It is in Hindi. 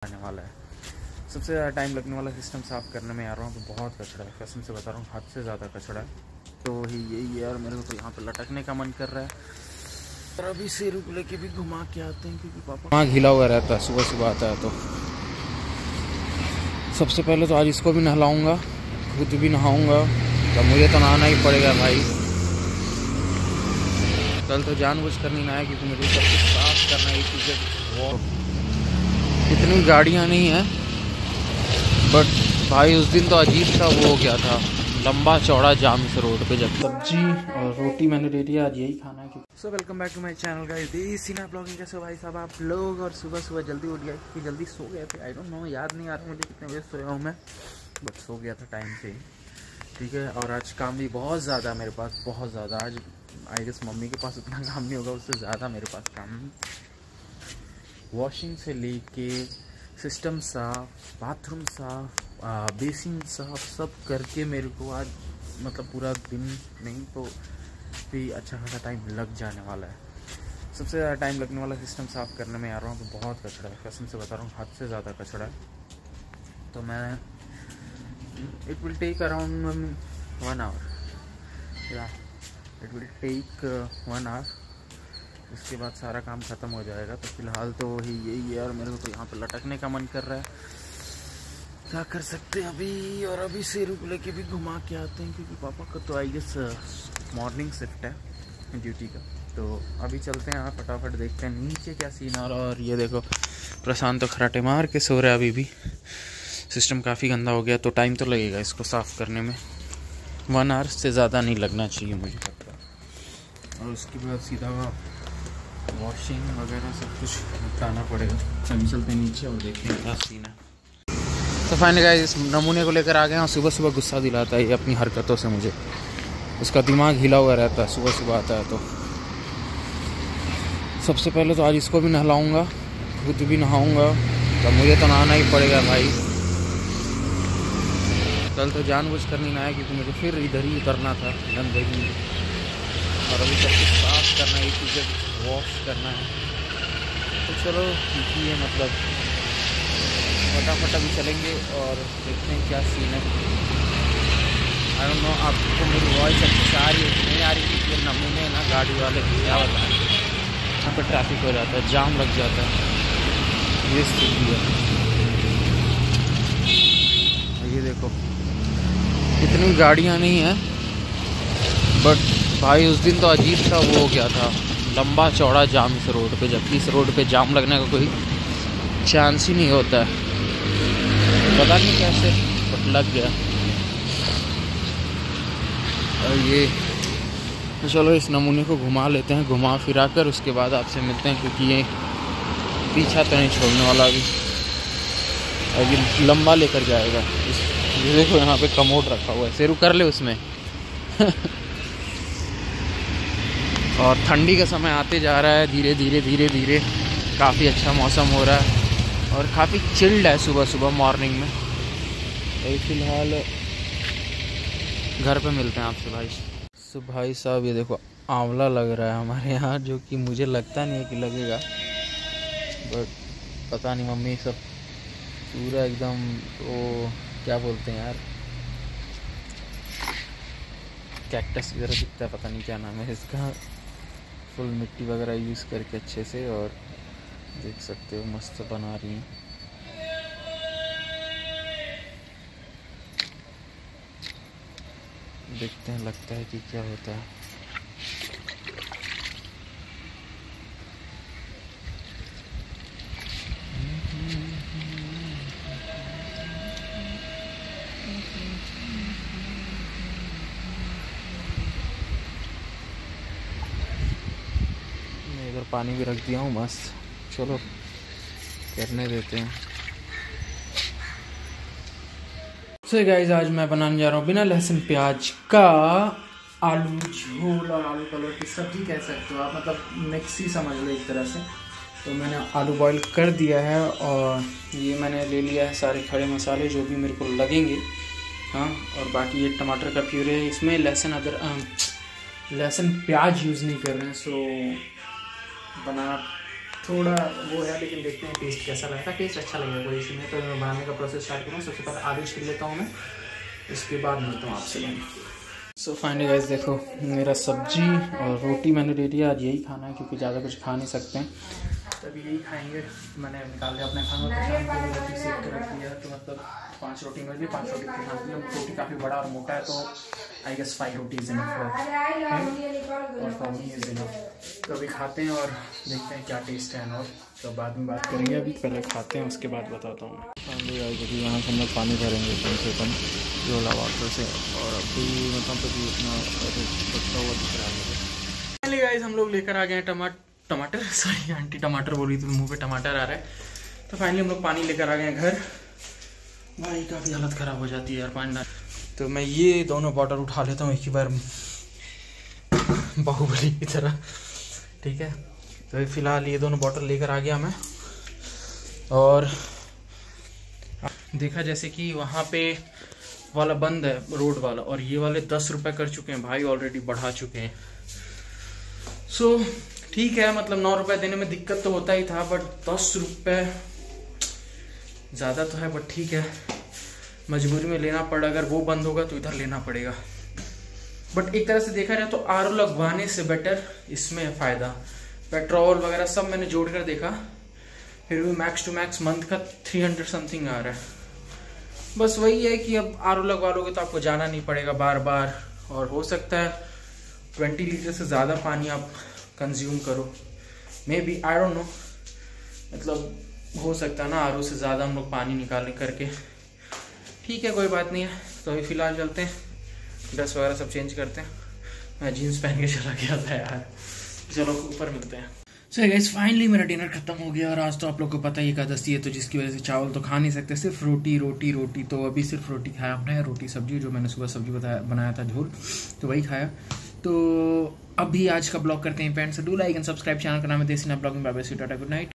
आने वाला है। सबसे ज़्यादा टाइम लगने वाला सिस्टम साफ़ करने में आ रहा हूँ तो बहुत कचरा है। कसम से बता रहा हूँ, हद से ज़्यादा कचरा है। तो ही यही यार, मेरे को तो यहाँ पर लटकने का मन कर रहा है। और अभी शेरू को लेके भी घुमा के आते हैं, क्योंकि पापा वहाँ घिला हुआ रहता है, सुबह सुबह आता है तो। सबसे पहले तो आज इसको भी नहलाऊँगा, खुद भी नहाऊँगा। तो मुझे तो नहाना ही पड़ेगा भाई। कल तो जानबूझ कर नहीं नहाया, क्योंकि मुझे सब कुछ साफ़ करना है चीज़ें इतनी गाड़ियाँ नहीं हैं बट भाई उस दिन तो अजीब सा वो हो गया था लंबा चौड़ा जाम इस रोड पे जब सब्ज़ी और रोटी मैंने ले लिया आज यही खाना है so welcome back to my channel guys this सीना ब्लॉगिंग कैसे भाई साहब आप लोग? और सुबह सुबह जल्दी उठ गए क्योंकि जल्दी सो गए थे? आई डोंट नो याद नहीं आ रहा मुझे कितने बजे सोया हूँ मैं बट सो गया था टाइम से ही। ठीक है और आज काम भी बहुत ज़्यादा मेरे पास बहुत ज़्यादा। आज आई गेस मम्मी के पास उतना काम नहीं होगा उससे ज़्यादा मेरे पास काम वॉशिंग से लेके सिस्टम साफ़ बाथरूम साफ़ बेसिन साफ़, सब करके मेरे को आज मतलब पूरा दिन नहीं तो भी अच्छा खासा टाइम लग जाने वाला है। सबसे ज़्यादा टाइम लगने वाला सिस्टम साफ़ करने में आ रहा हूँ तो बहुत कचरा है। कसम से बता रहा हूँ, हद से ज़्यादा कचरा है। तो मैं it will take around one hour या it will take one hour उसके बाद सारा काम ख़त्म हो जाएगा तो फ़िलहाल तो वही यही है और मेरे को तो यहाँ पर लटकने का मन कर रहा है। क्या कर सकते हैं अभी? और अभी से को लेके भी घुमा के आते हैं, क्योंकि पापा का तो आई गेस मॉर्निंग शिफ्ट है ड्यूटी का। तो अभी चलते हैं यहाँ, फटाफट देखते हैं नीचे क्या सीन आ रहा और ये देखो, प्रशांत तो खराटे मार के सो रहा है अभी भी। सिस्टम काफ़ी गंदा हो गया तो टाइम तो लगेगा इसको साफ़ करने में। वन आवर से ज़्यादा नहीं लगना चाहिए मुझे लगता और उसके बाद सीधा वॉशिंग वगैरह सब कुछ निपटाना पड़ेगा। चल, चलते नीचे और देखते हैं क्या सीन है। तो फाइनली गाइस इस नमूने को लेकर आ गए और सुबह सुबह गुस्सा दिलाता है ये अपनी हरकतों से मुझे। उसका दिमाग हिला हुआ रहता है सुबह सुबह आता है तो। सबसे पहले तो आज इसको भी नहलाऊँगा, खुद भी नहाऊँगा। तो मुझे तो नहाना ही पड़ेगा भाई। कल तो जानबूझ कर नहीं नहाया क्योंकि मुझे फिर इधर ही उतरना था गंदगी। और अभी सब कुछ साफ़ करना है चीज़ें वॉश करना है। तो चलो, ठीक ही है मतलब फटाफट अभी चलेंगे और देखते हैं क्या सीन है। आई डोंट नो आपको मेरी वॉइस अच्छी आ रही है नहीं आ रही, क्योंकि नमूने ना, गाड़ी वाले, क्या बताएँ यहाँ पर ट्रैफ़िक हो जाता है, जाम लग जाता है। ये स्थिति है। ये देखो, इतनी गाड़ियाँ नहीं हैं बट भाई उस दिन तो अजीब सा वो हो गया था। लंबा चौड़ा जाम इस रोड पे, जबकि इस रोड पे जाम लगने का कोई चांस ही नहीं होता है। पता नहीं कैसे बट लग गया। और ये तो चलो इस नमूने को घुमा लेते हैं, घुमा फिरा कर, उसके बाद आपसे मिलते हैं, क्योंकि ये पीछा तो नहीं छोड़ने वाला अभी। अभी लंबा लेकर जाएगा। इस, ये देखो यहाँ पे कमोड रखा हुआ है। शेरू कर ले उसमें। और ठंडी का समय आते जा रहा है, धीरे धीरे धीरे धीरे। काफ़ी अच्छा मौसम हो रहा है और काफ़ी चिल्ड है सुबह सुबह मॉर्निंग में। अभी फ़िलहाल घर पे मिलते हैं आपसे भाई। सो भाई साहब, ये देखो, आंवला लग रहा है हमारे यहाँ, जो कि मुझे लगता नहीं है कि लगेगा। बट पता नहीं, मम्मी सब पूरा एकदम, वो क्या बोलते हैं यार? कैक्टस वगैरह दिखता है, पता नहीं क्या नाम है इसका। फुल मिट्टी वगैरह यूज़ करके अच्छे से और देख सकते हो, मस्त बना रही हैं। देखते हैं, लगता है कि क्या होता है। इधर पानी भी रख दिया हूँ, मस्त। चलो, करने देते हैं। सो गाइज़ आज मैं बनाने जा रहा हूँ बिना लहसुन, प्याज का आलू झोल और आलू कलर की सब्ज़ी, कह सकते हो आप। मतलब मिक्स ही समझ लो एक तरह से। तो मैंने आलू बॉईल कर दिया है और ये मैंने ले लिया है सारे खड़े मसाले, जो भी मेरे को लगेंगे। हाँ और बाकी ये टमाटर का प्यूरे है। इसमें लहसुन अदर लहसुन प्याज यूज़ नहीं कर रहे हैं सो बना थोड़ा वो है, लेकिन देखते हैं टेस्ट कैसा रहता है। टेस्ट अच्छा लगेगा कोई में तो मैं बनाने का प्रोसेस स्टार्ट करूँ सबसे पहले आलू छिल लेता हूँ मैं। इसके बाद मिलता हूँ आपसे। मैं सो फाइनली गाइस देखो, मेरा सब्ज़ी और रोटी मैंने ले लिया आज यही खाना है, क्योंकि ज़्यादा कुछ खा नहीं सकते हैं। तभी यही खाएँगे। मैंने निकाल दिया अपने खाना तो शाम को रोटी सेक कर रख दिया तो मतलब पाँच रोटी मेरे लिए पाँच रोटी के खाने रोटी काफ़ी बड़ा और मोटा है तो आई गेस फाइव इनफ और फॉर मी इज़ इनफ तो अभी खाते हैं और देखते हैं क्या टेस्ट है और तो बाद में बात करेंगे। अभी पहले खाते हैं उसके बाद बताता हूँ। मैं अभी यहाँ से हम लोग पानी भरेंगे कम से कम जोला वाटर से। और अभी मतलब अभी इतना बचता हुआ दिख रहा है। गाइस हम लोग लेकर आ गए हैं टमाटर टमाटर सॉरी आंटी टमाटर बोल रही थी मुँह पे टमाटर आ रहा है। तो फाइनली हम लोग पानी लेकर आ गए घर। भाई काफ़ी हालत ख़राब हो जाती है यार पानी ना। तो मैं ये दोनों बॉटल उठा लेता हूँ एक ही बार। बाहुबली की तरह। ठीक है? तो फ़िलहाल ये दोनों बॉटल लेकर आ गया मैं। और देखा जैसे कि वहाँ पे वाला बंद है रोड वाला। और ये वाले दस रुपये कर चुके हैं भाई ऑलरेडी बढ़ा चुके हैं। सो so, ठीक है मतलब नौ रुपए देने में दिक्कत तो होता ही था बट दस रुपये ज़्यादा तो है बट ठीक है। मजबूरी में लेना पड़ा, अगर वो बंद होगा तो इधर लेना पड़ेगा। बट एक तरह से देखा जाए तो आर लगवाने से बेटर इसमें फ़ायदा। पेट्रोल वगैरह सब मैंने जोड़ कर देखा, फिर भी मैक्स टू मैक्स मंथ का थ्री हंड्रेड समथिंग आ रहा है। बस वही है कि अब आर लगवा लोगे तो आपको जाना नहीं पड़ेगा बार बार और हो सकता है ट्वेंटी लीटर से ज़्यादा पानी आप कंज्यूम करो। Maybe I don't know मतलब हो सकता ना आर से ज़्यादा हम लोग पानी निकाल करके। ठीक है, कोई बात नहीं है। तो अभी फ़िलहाल चलते हैं। ड्रेस वगैरह सब चेंज करते हैं। मैं जीन्स पहन के चला गया था यार। चलो, ऊपर मिलते हैं। सो गाइस फाइनली मेरा डिनर खत्म हो गया और आज तो आप लोग को पता ही एकादशी है तो जिसकी वजह से चावल तो खा नहीं सकते। सिर्फ़ रोटी रोटी रोटी। तो अभी सिर्फ़ रोटी खाया हमने, रोटी सब्ज़ी, जो मैंने सुबह सब्ज़ी बताया, बनाया था झोल तो वही खाया। तो अभी आज का ब्लॉग करते हैं पेंट से do like and subscribe channel का नाम है देसी ना blogging Baba see tata good night.